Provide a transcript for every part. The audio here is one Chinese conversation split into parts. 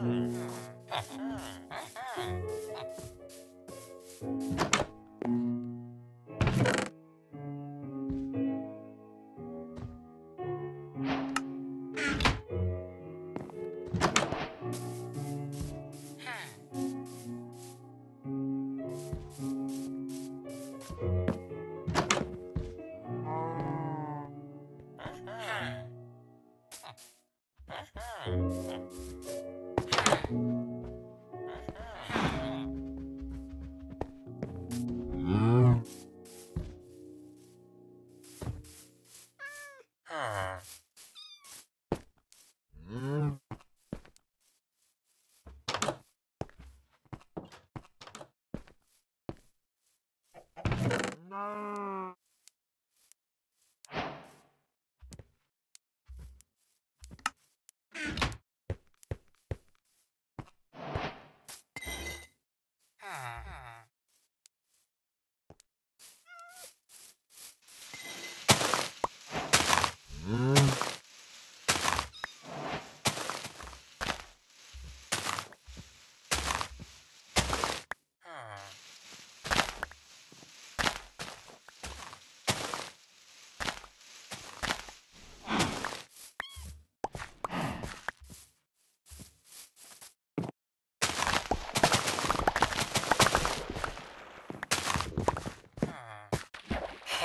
Mm-hmm. Oh.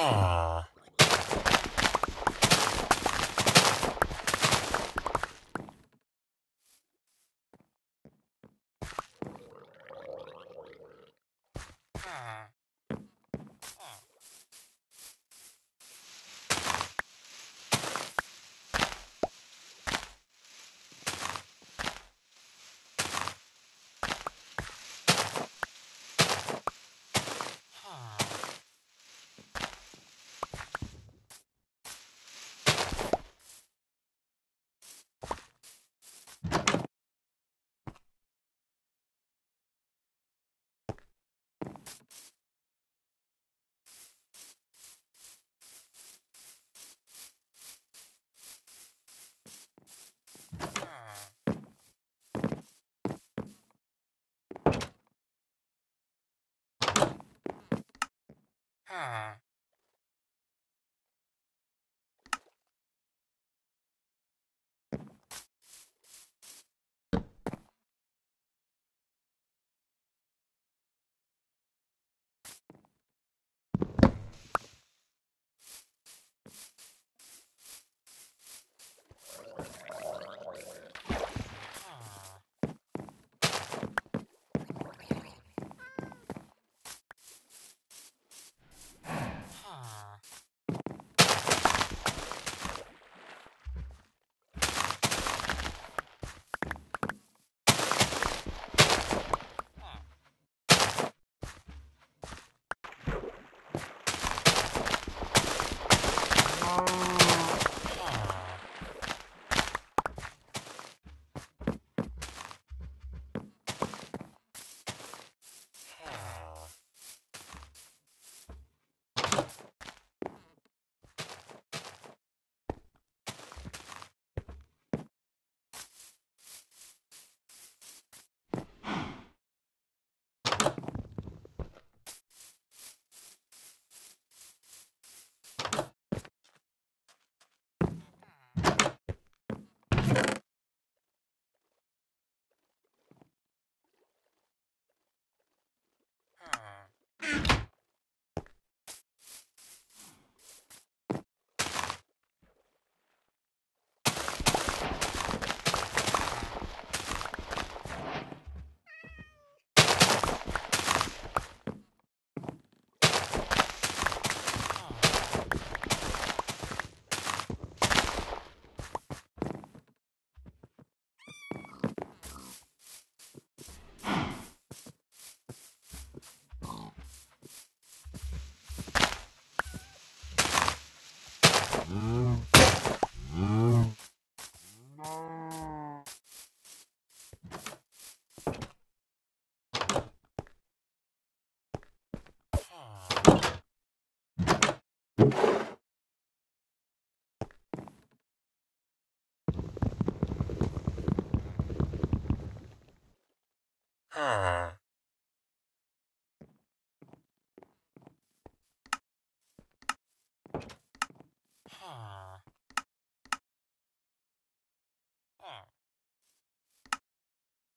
Ah.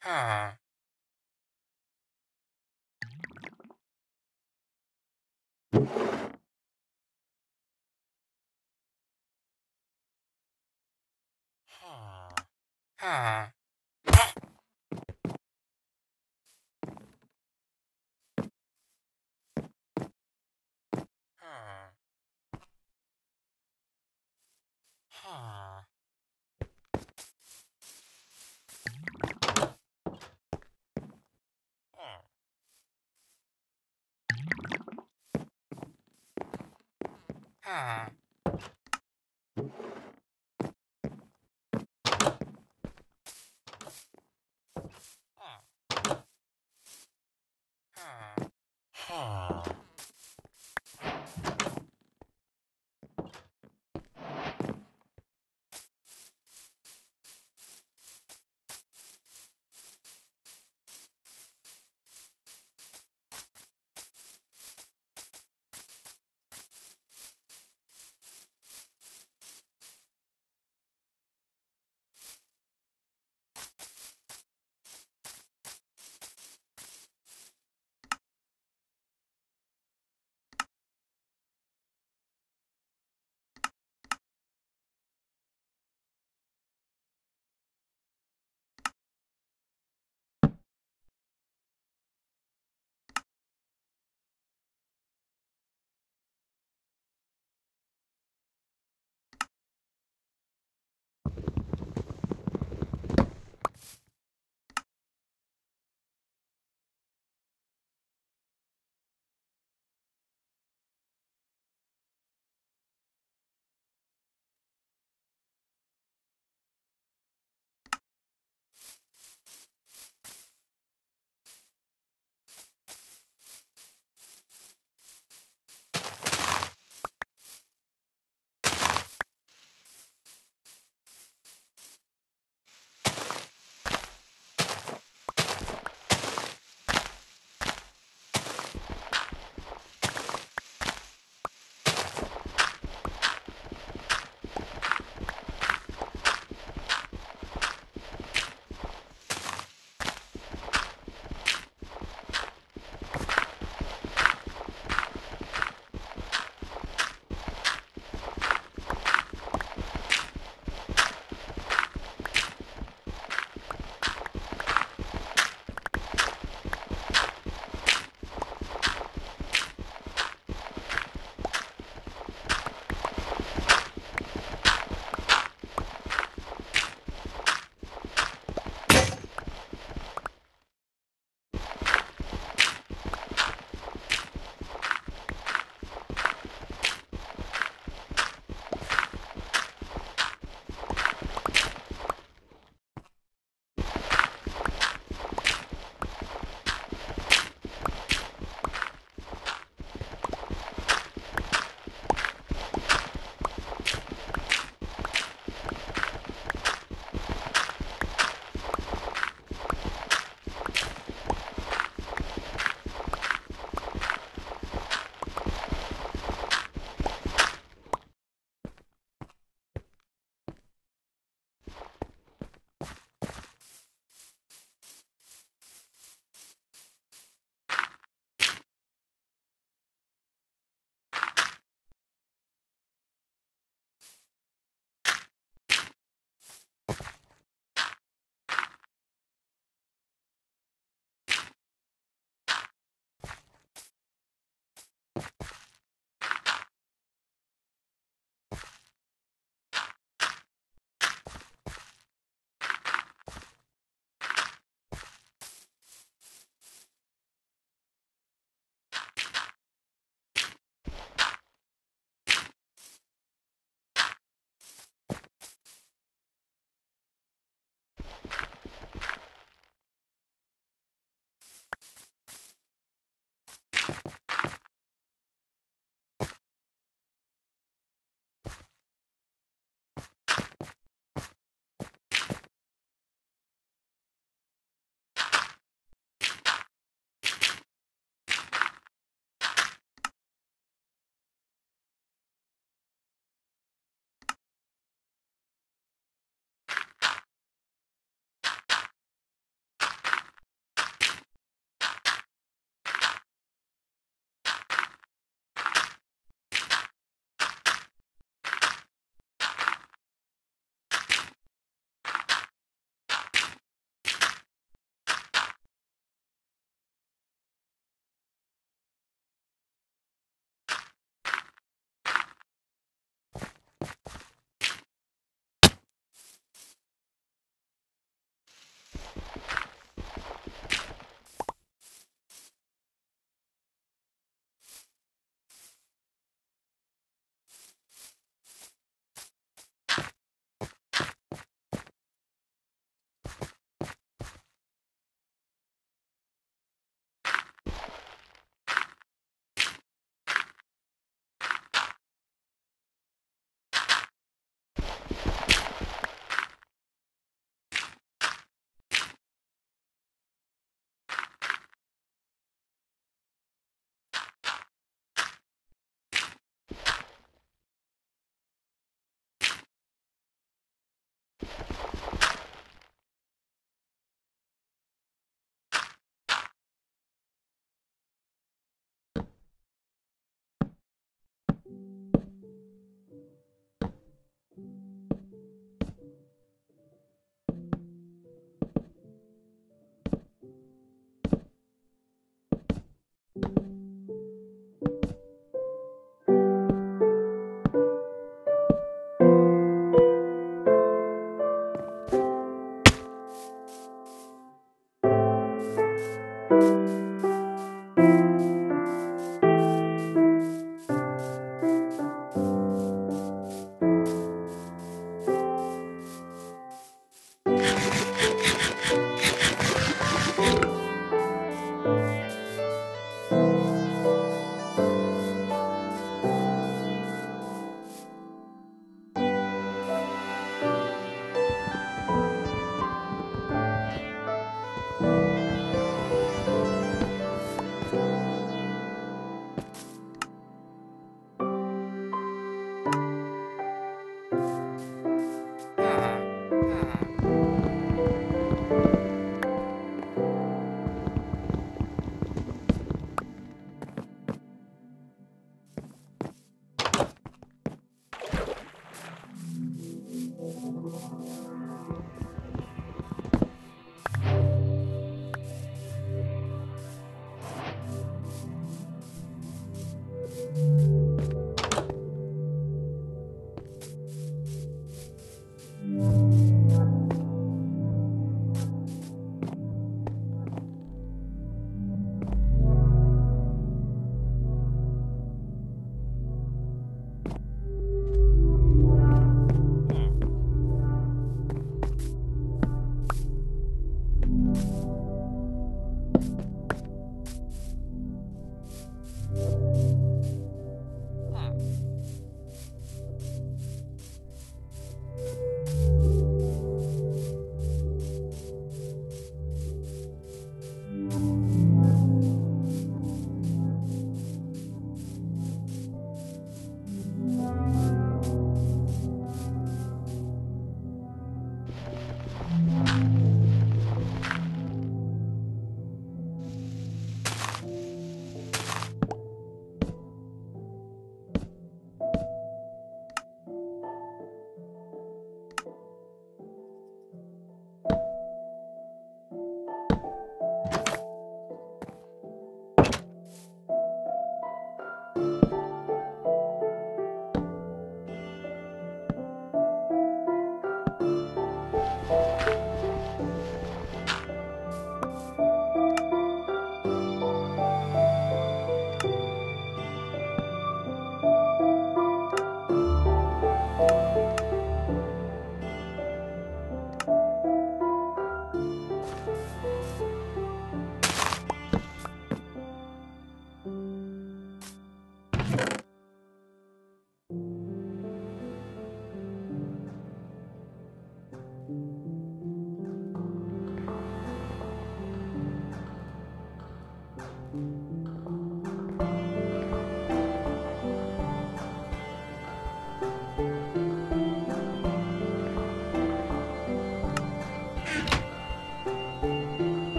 哈。哈。哈。Ah. Ah. Ah. ah.